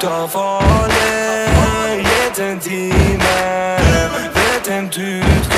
Davone, jeden Diener wird enttübt.